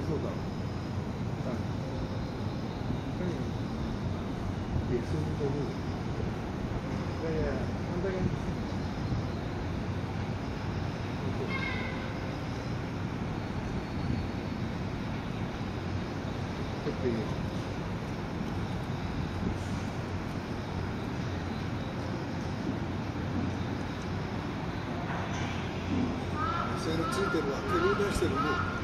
味そうだいや、いや、なん。だ。ていう。それついてるわ、手を出してるね。